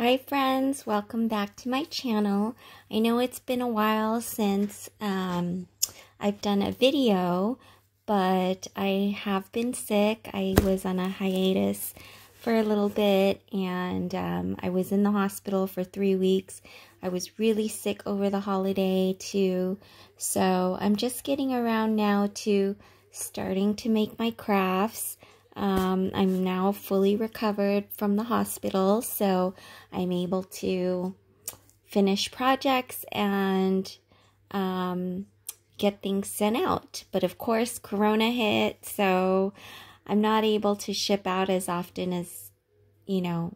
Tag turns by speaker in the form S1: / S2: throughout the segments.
S1: Hi friends, welcome back to my channel. I know it's been a while since um, I've done a video, but I have been sick. I was on a hiatus for a little bit and um, I was in the hospital for three weeks. I was really sick over the holiday too. So I'm just getting around now to starting to make my crafts. Um, I'm now fully recovered from the hospital, so I'm able to finish projects and um, get things sent out. But of course, Corona hit, so I'm not able to ship out as often as, you know,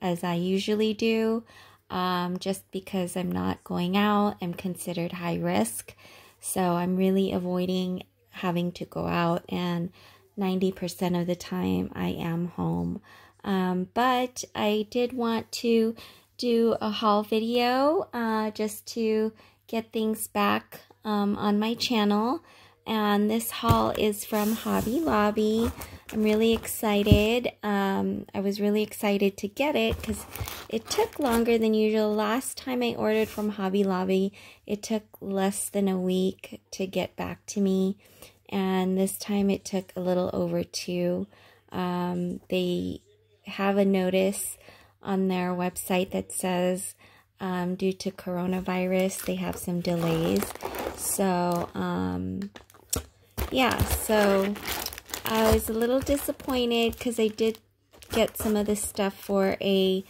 S1: as I usually do. Um, just because I'm not going out, I'm considered high risk. So I'm really avoiding having to go out and 90% of the time I am home. Um, but I did want to do a haul video uh, just to get things back um, on my channel. And this haul is from Hobby Lobby. I'm really excited. Um, I was really excited to get it because it took longer than usual. Last time I ordered from Hobby Lobby, it took less than a week to get back to me and this time it took a little over two. Um, they have a notice on their website that says um, due to coronavirus they have some delays. So um, yeah, so I was a little disappointed because I did get some of this stuff for a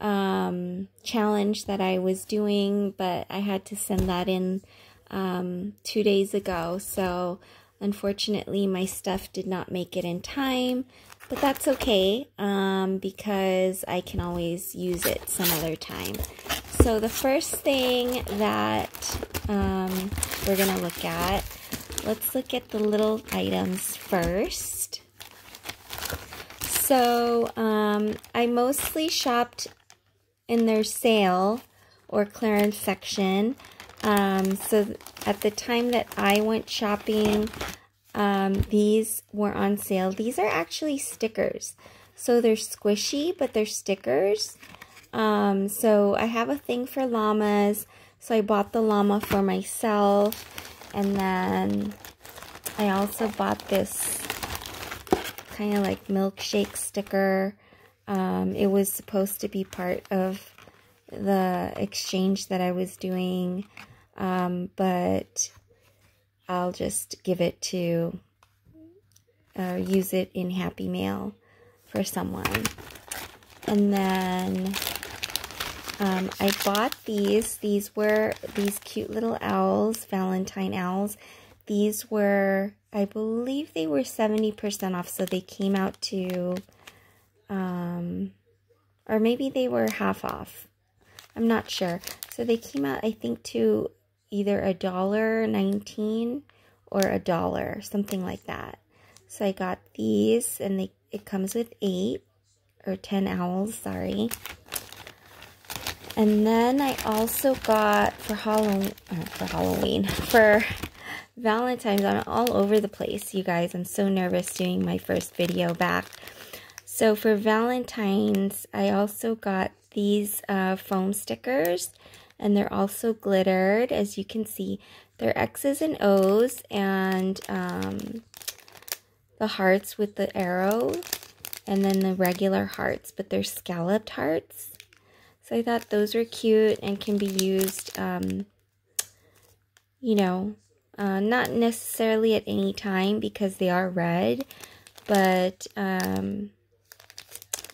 S1: um, challenge that I was doing, but I had to send that in um, two days ago. So Unfortunately, my stuff did not make it in time, but that's okay um, because I can always use it some other time. So the first thing that um, we're going to look at, let's look at the little items first. So um, I mostly shopped in their sale or clearance section. Um, so at the time that I went shopping, um, these were on sale. These are actually stickers. So they're squishy, but they're stickers. Um, so I have a thing for llamas. So I bought the llama for myself. And then I also bought this kind of like milkshake sticker. Um, it was supposed to be part of the exchange that I was doing um, but I'll just give it to, uh, use it in Happy Mail for someone. And then um, I bought these. These were these cute little owls, Valentine owls. These were, I believe they were 70% off, so they came out to, um, or maybe they were half off. I'm not sure. So they came out, I think, to either a dollar nineteen or a dollar, something like that. So I got these, and they, it comes with eight or ten owls. Sorry. And then I also got for Halloween, uh, for Halloween, for Valentine's. I'm all over the place, you guys. I'm so nervous doing my first video back. So for Valentine's, I also got these uh, foam stickers and they're also glittered as you can see. They're X's and O's and um, the hearts with the arrow and then the regular hearts but they're scalloped hearts. So I thought those were cute and can be used um, you know uh, not necessarily at any time because they are red but um,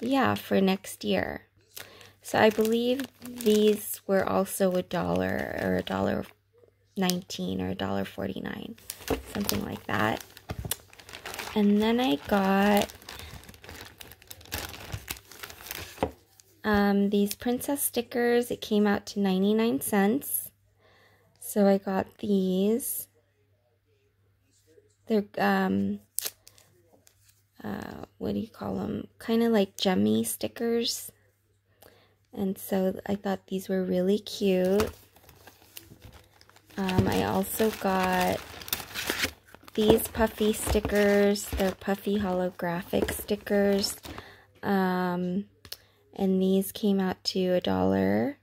S1: yeah for next year so I believe these were also a dollar or a dollar 19 or a dollar 49, something like that. And then I got um, these princess stickers. It came out to 99 cents. So I got these. They're, um, uh, what do you call them? Kind of like gemmy stickers. And so I thought these were really cute. Um, I also got these puffy stickers. They're puffy holographic stickers. Um, And these came out to a dollar.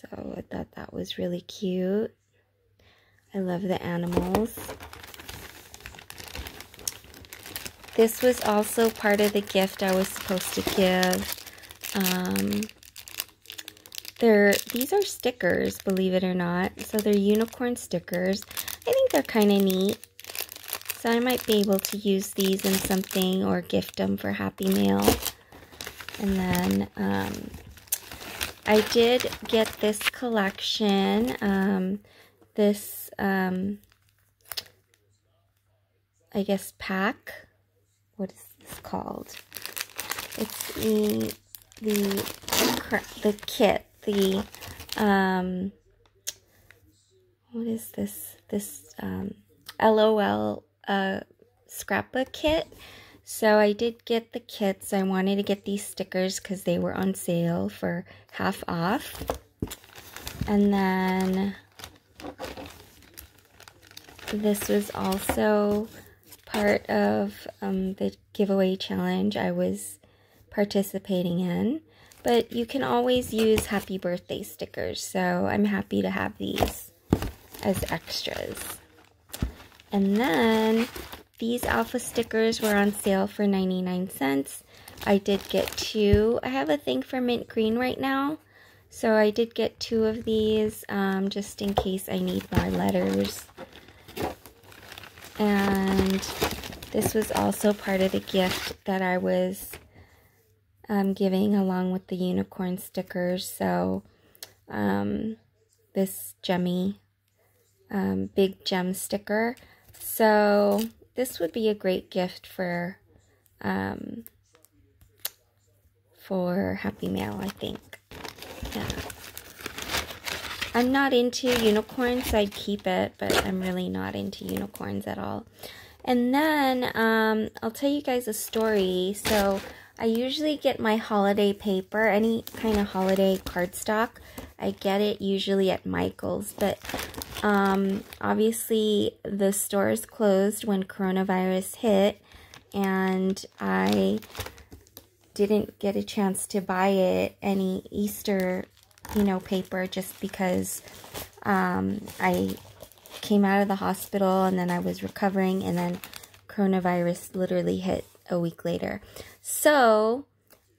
S1: So I thought that was really cute. I love the animals. This was also part of the gift I was supposed to give. Um, they're, these are stickers, believe it or not. So they're unicorn stickers. I think they're kind of neat. So I might be able to use these in something or gift them for Happy Mail. And then um, I did get this collection. Um, this, um, I guess, pack. What is this called? It's the, the, the kit the, um, what is this? This, um, LOL, uh, scrapbook kit. So I did get the kits. I wanted to get these stickers because they were on sale for half off. And then this was also part of um, the giveaway challenge I was participating in. But you can always use happy birthday stickers, so I'm happy to have these as extras. And then these alpha stickers were on sale for 99 cents. I did get two. I have a thing for mint green right now. So I did get two of these um, just in case I need more letters. And this was also part of the gift that I was um, giving along with the unicorn stickers. So um, this gemmy um, big gem sticker. So this would be a great gift for um, for Happy Mail, I think. Yeah. I'm not into unicorns, I'd keep it, but I'm really not into unicorns at all. And then um, I'll tell you guys a story. So I usually get my holiday paper, any kind of holiday cardstock. I get it usually at Michael's, but um, obviously the store is closed when coronavirus hit, and I didn't get a chance to buy it any Easter, you know, paper just because um, I came out of the hospital and then I was recovering and then coronavirus literally hit a week later. So,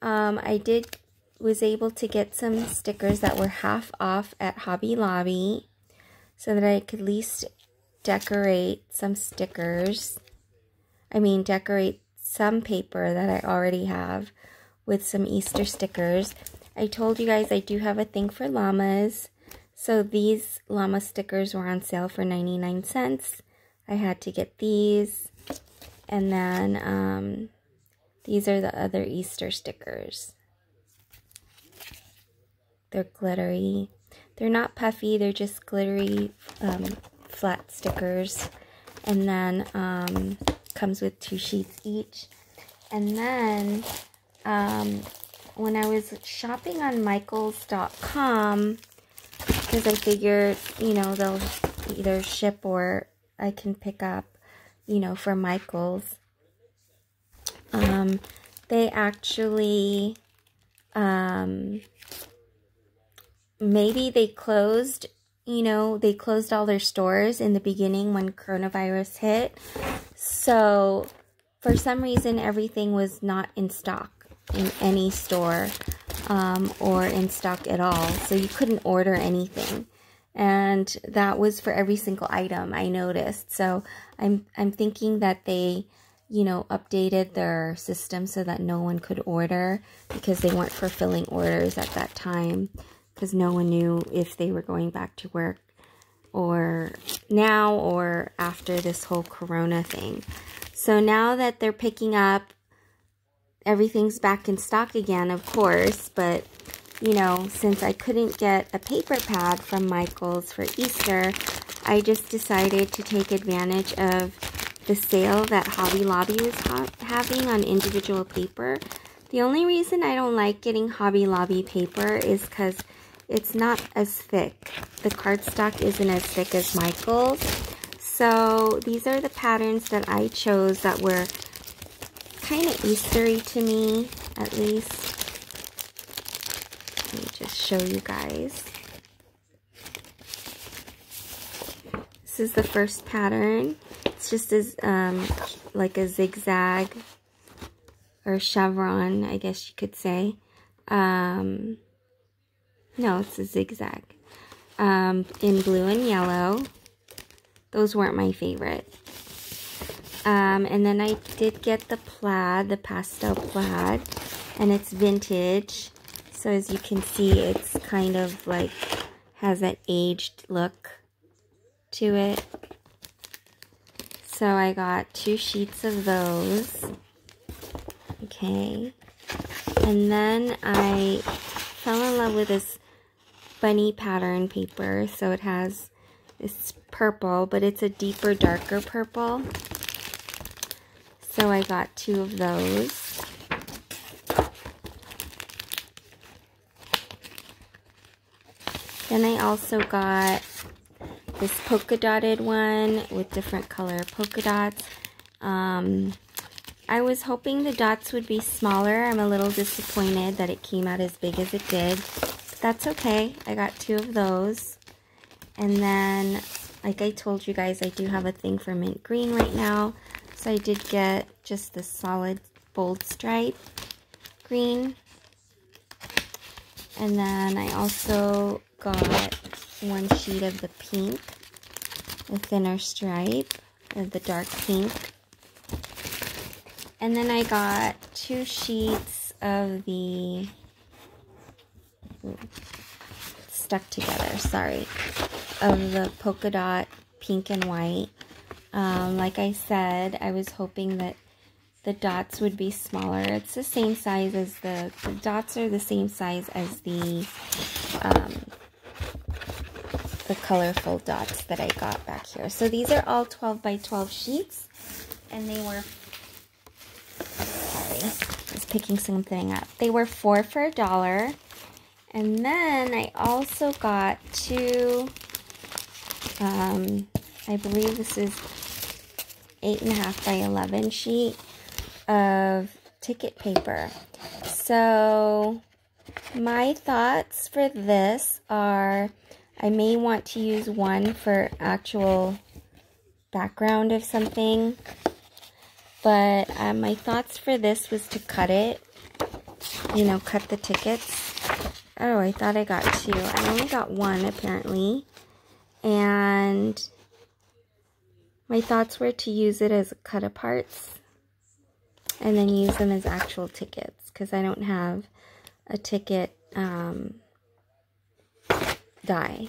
S1: um, I did, was able to get some stickers that were half off at Hobby Lobby so that I could at least decorate some stickers. I mean, decorate some paper that I already have with some Easter stickers. I told you guys I do have a thing for llamas. So these llama stickers were on sale for 99 cents. I had to get these. And then um, these are the other Easter stickers. They're glittery. They're not puffy, they're just glittery um, flat stickers. And then um, comes with two sheets each. And then um, when I was shopping on Michaels.com, because I figured, you know, they'll either ship or I can pick up, you know, for Michaels um, they actually, um, maybe they closed, you know, they closed all their stores in the beginning when coronavirus hit. So, for some reason, everything was not in stock in any store um, or in stock at all. So, you couldn't order anything and that was for every single item I noticed. So I'm I'm thinking that they you know, updated their system so that no one could order because they weren't fulfilling orders at that time because no one knew if they were going back to work or now or after this whole corona thing. So now that they're picking up, everything's back in stock again, of course, but you know, since I couldn't get a paper pad from Michaels for Easter, I just decided to take advantage of the sale that Hobby Lobby is ha having on individual paper. The only reason I don't like getting Hobby Lobby paper is because it's not as thick. The cardstock isn't as thick as Michael's. So these are the patterns that I chose that were kind of Eastery to me. at least. Let me just show you guys. This is the first pattern. It's just as um, like a zigzag or chevron, I guess you could say. Um, no, it's a zigzag. Um, in blue and yellow. Those weren't my favorite. Um, and then I did get the plaid, the pastel plaid, and it's vintage. So as you can see, it's kind of like has that aged look to it. So I got two sheets of those. Okay. And then I fell in love with this bunny pattern paper. So it has this purple, but it's a deeper, darker purple. So I got two of those. Then I also got this polka dotted one with different color polka dots. Um, I was hoping the dots would be smaller. I'm a little disappointed that it came out as big as it did. But that's okay. I got two of those. And then, like I told you guys, I do have a thing for mint green right now. So I did get just the solid bold stripe green. And then I also got one sheet of the pink, the thinner stripe the dark pink. And then I got two sheets of the stuck together, sorry, of the polka dot pink and white. Um, like I said, I was hoping that the dots would be smaller. It's the same size as the, the dots are the same size as the, um, the colorful dots that I got back here. So these are all 12 by 12 sheets and they were, sorry, was picking something up. They were four for a dollar. And then I also got two, um, I believe this is eight and a half by 11 sheet of ticket paper. So my thoughts for this are I may want to use one for actual background of something. But uh, my thoughts for this was to cut it. You know, cut the tickets. Oh, I thought I got two. I only got one, apparently. And my thoughts were to use it as cut aparts and then use them as actual tickets because I don't have a ticket um, die.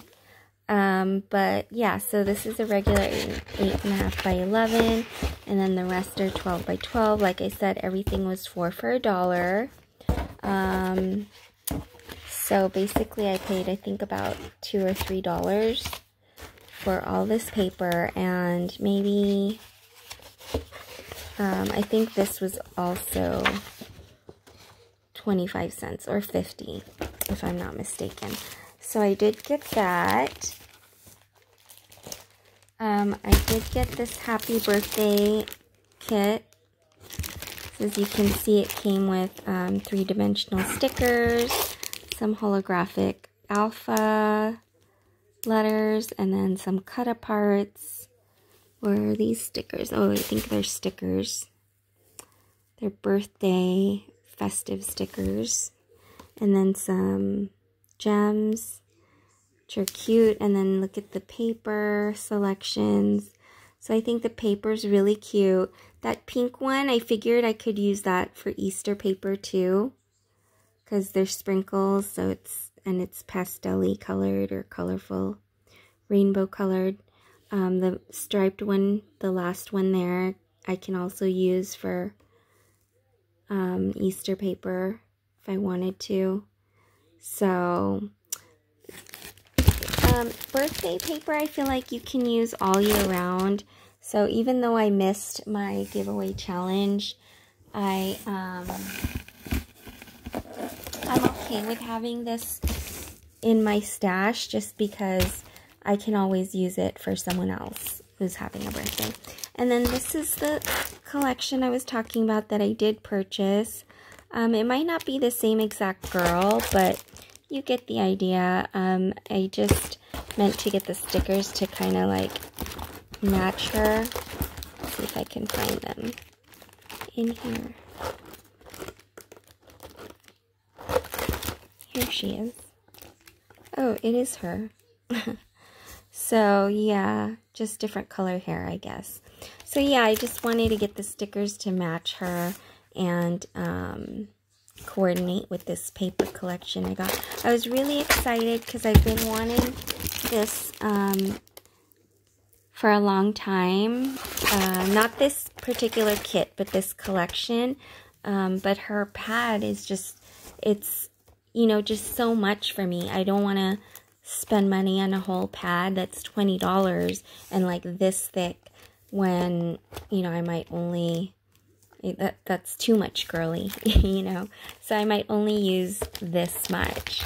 S1: Um, but yeah, so this is a regular eight, eight and a half by 11, and then the rest are 12 by 12. Like I said, everything was four for a dollar. Um, so basically I paid, I think about two or three dollars for all this paper and maybe um, I think this was also 25 cents or 50 if I'm not mistaken. So I did get that. Um, I did get this happy birthday kit. As you can see, it came with um, three-dimensional stickers, some holographic alpha letters and then some cut aparts. Where are these stickers? Oh, I think they're stickers. They're birthday festive stickers. And then some gems, which are cute. And then look at the paper selections. So I think the paper is really cute. That pink one, I figured I could use that for Easter paper too. Because there's sprinkles, so it's and it's pastel colored or colorful, rainbow colored. Um, the striped one, the last one there, I can also use for um, Easter paper if I wanted to. So, um, birthday paper I feel like you can use all year round. So even though I missed my giveaway challenge, I, um, I'm okay with having this in my stash just because I can always use it for someone else who's having a birthday. And then this is the collection I was talking about that I did purchase. Um, it might not be the same exact girl, but you get the idea. Um, I just meant to get the stickers to kind of like match her. Let's see if I can find them in here. Here she is. Oh, it is her. so, yeah, just different color hair, I guess. So, yeah, I just wanted to get the stickers to match her and um, coordinate with this paper collection I got. I was really excited because I've been wanting this um, for a long time. Uh, not this particular kit, but this collection. Um, but her pad is just, it's, you know, just so much for me. I don't want to spend money on a whole pad that's $20 and like this thick when, you know, I might only that that's too much girly, you know. So I might only use this much.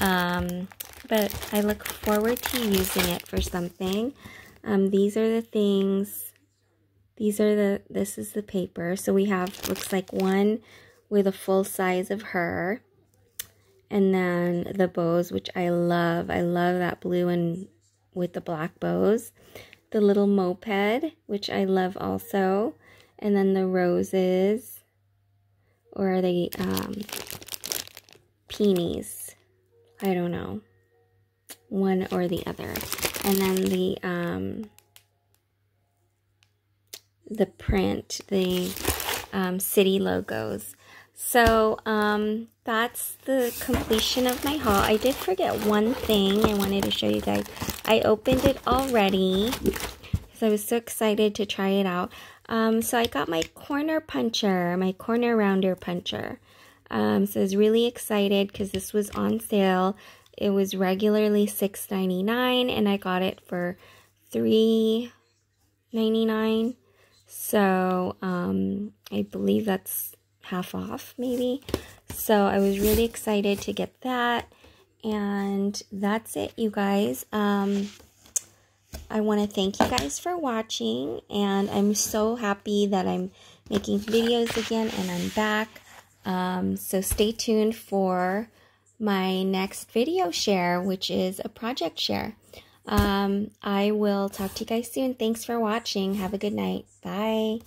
S1: Um, but I look forward to using it for something. Um, these are the things, these are the, this is the paper. So we have, looks like one with a full size of her. And then the bows, which I love. I love that blue and with the black bows. The little moped, which I love also and then the roses, or are they um, peonies? I don't know. One or the other. And then the um, the print, the um, city logos. So um, that's the completion of my haul. I did forget one thing I wanted to show you guys. I opened it already because I was so excited to try it out. Um, so I got my corner puncher, my corner rounder puncher. Um, so I was really excited because this was on sale. It was regularly $6.99 and I got it for $3.99. So um, I believe that's half off maybe. So I was really excited to get that. And that's it, you guys. Um, I want to thank you guys for watching, and I'm so happy that I'm making videos again and I'm back. Um, so stay tuned for my next video share, which is a project share. Um, I will talk to you guys soon. Thanks for watching. Have a good night. Bye.